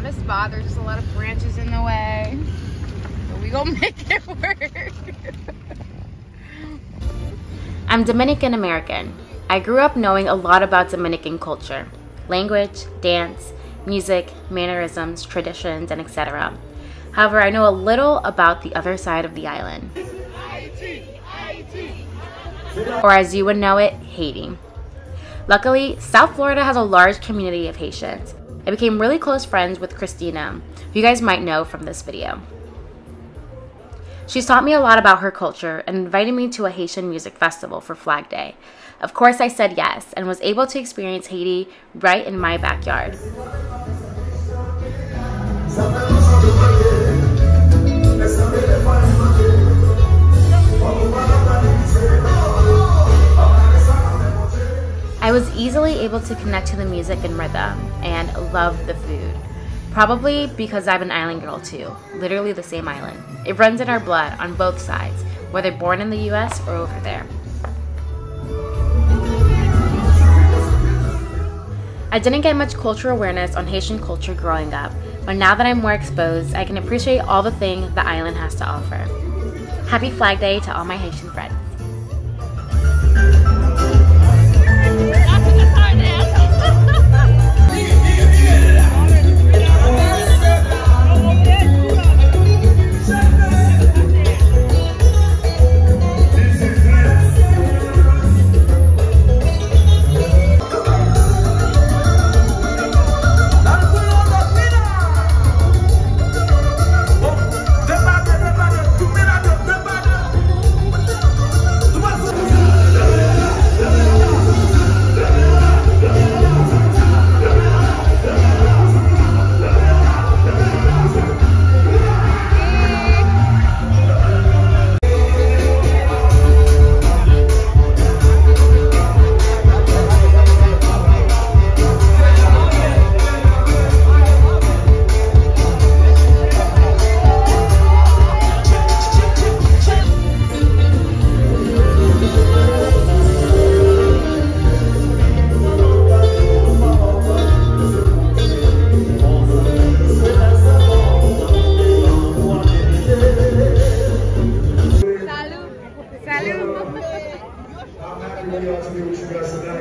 found a spot. There's just a lot of branches in the way. But we gonna make it work. I'm Dominican American. I grew up knowing a lot about Dominican culture language, dance, music, mannerisms, traditions, and etc. However, I know a little about the other side of the island. Or as you would know it, Haiti. Luckily, South Florida has a large community of Haitians. I became really close friends with Christina, who you guys might know from this video. She's taught me a lot about her culture and invited me to a Haitian music festival for Flag Day. Of course, I said yes and was able to experience Haiti right in my backyard. I was easily able to connect to the music and rhythm and love the food. Probably because I'm an island girl too, literally the same island. It runs in our blood on both sides, whether born in the US or over there. I didn't get much cultural awareness on Haitian culture growing up, but now that I'm more exposed, I can appreciate all the things the island has to offer. Happy Flag Day to all my Haitian friends. Anlar Üniversitesi Üniversitesi'nden